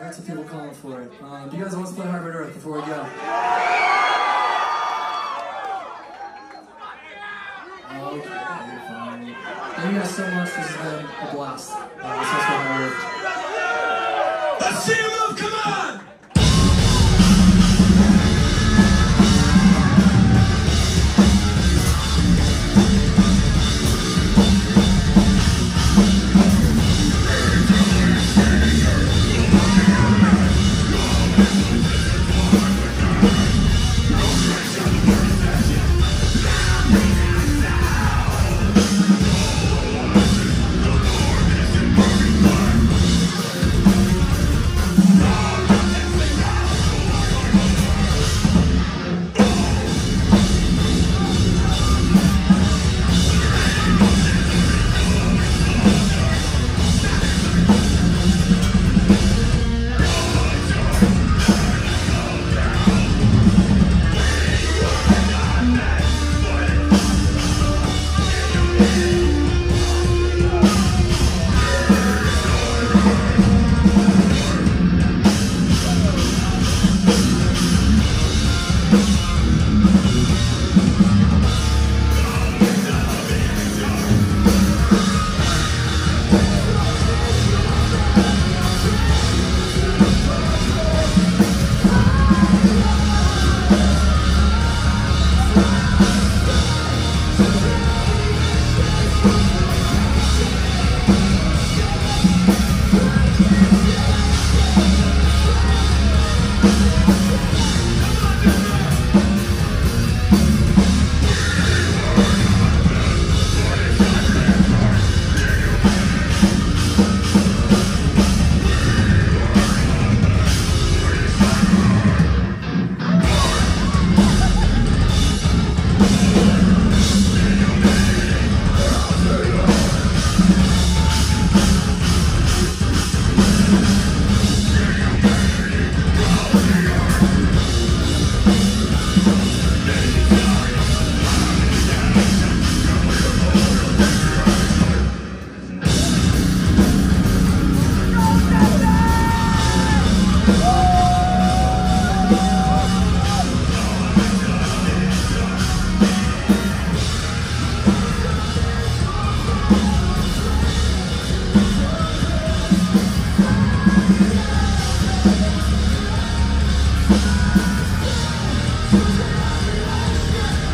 Lots of people calling for it. Um, do you guys want to play Hybrid Earth before we go? Okay, fine. Thank you guys so much. This has been a blast. Uh, this has been Hybrid Earth. Let's see you move, come on!